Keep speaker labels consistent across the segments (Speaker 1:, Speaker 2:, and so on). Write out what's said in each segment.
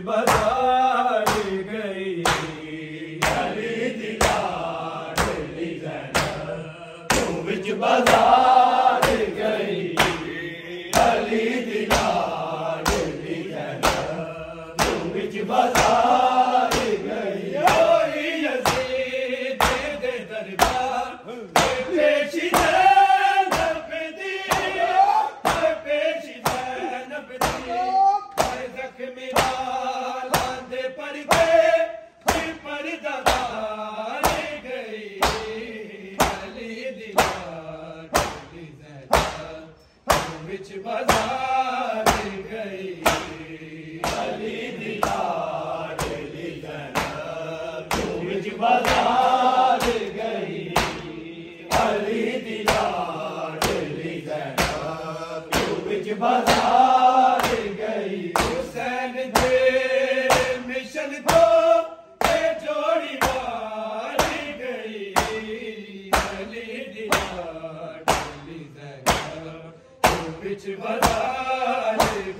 Speaker 1: बसारली दारिच बसारी हली दारी तूं बसि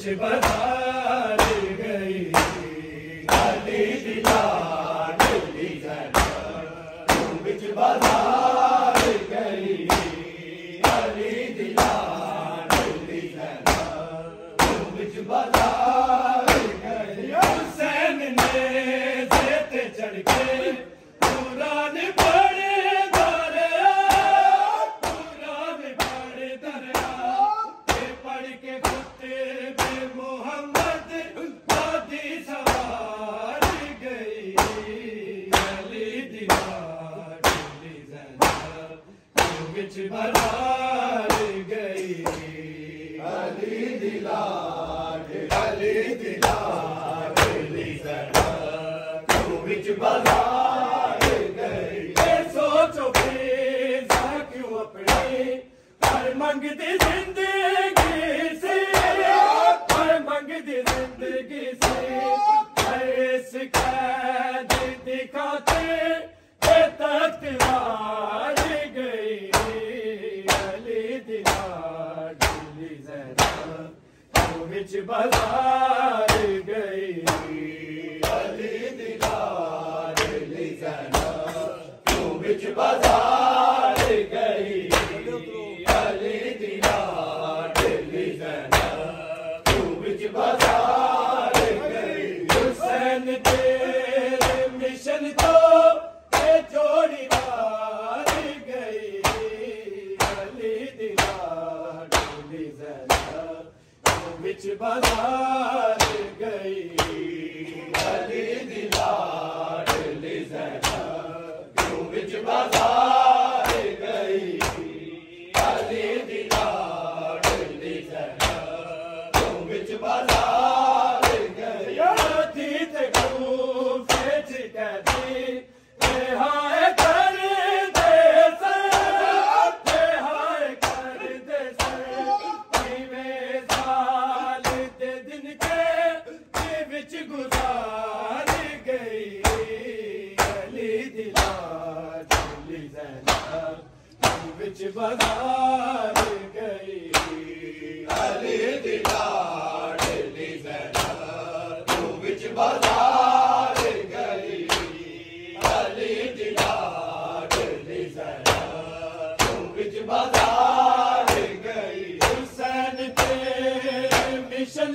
Speaker 1: कुछ बता पसार गई तूं भली दारि तूं बिज़ारी मिशन जोड़ी पार गई। भली दारिच पसार Baba. بدار گئي علي دار تون به گئي علي دارون بدار گئي مشن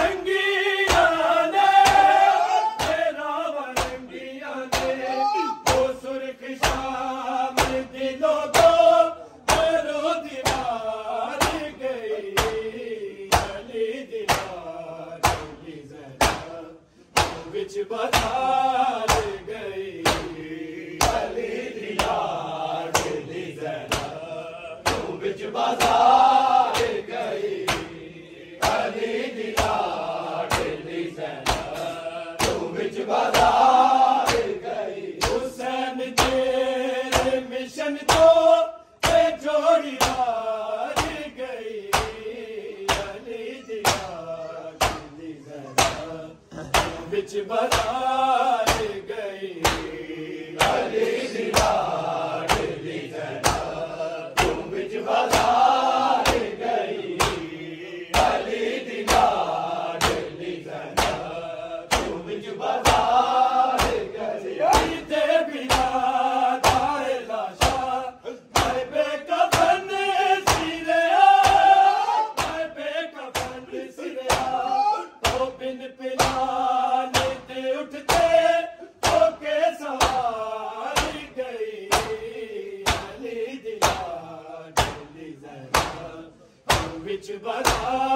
Speaker 1: Shivaraya.